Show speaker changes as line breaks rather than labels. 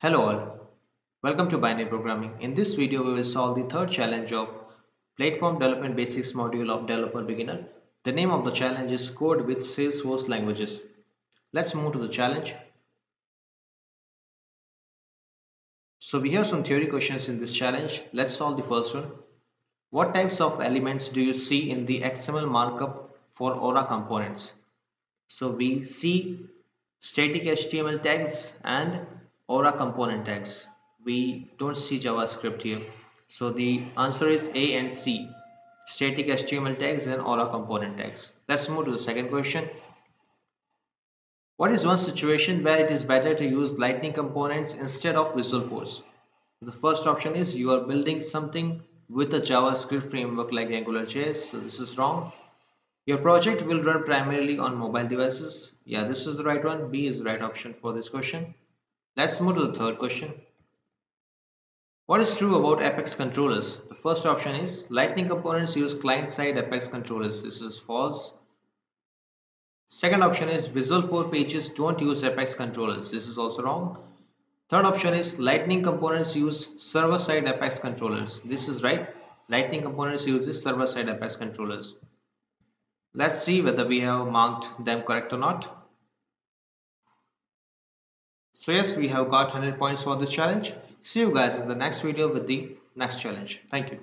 Hello all, welcome to Binary Programming. In this video we will solve the third challenge of Platform Development Basics module of Developer Beginner. The name of the challenge is Code with Salesforce Languages. Let's move to the challenge. So we have some theory questions in this challenge. Let's solve the first one. What types of elements do you see in the XML markup for Aura components? So we see static HTML tags and Aura component tags. We don't see JavaScript here. So the answer is A and C. Static HTML tags and Aura component tags. Let's move to the second question. What is one situation where it is better to use lightning components instead of Visualforce? The first option is you are building something with a JavaScript framework like AngularJS. So this is wrong. Your project will run primarily on mobile devices. Yeah, this is the right one. B is the right option for this question. Let's move to the third question. What is true about Apex controllers? The first option is Lightning components use client-side Apex controllers. This is false. Second option is Visualforce pages don't use Apex controllers. This is also wrong. Third option is Lightning components use server-side Apex controllers. This is right. Lightning components uses server-side Apex controllers. Let's see whether we have marked them correct or not. So yes, we have got 100 points for this challenge. See you guys in the next video with the next challenge. Thank you.